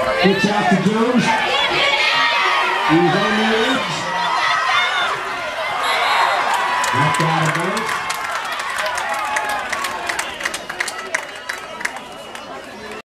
Gets out to Jones. He's on the edge. Knocked out of bounds.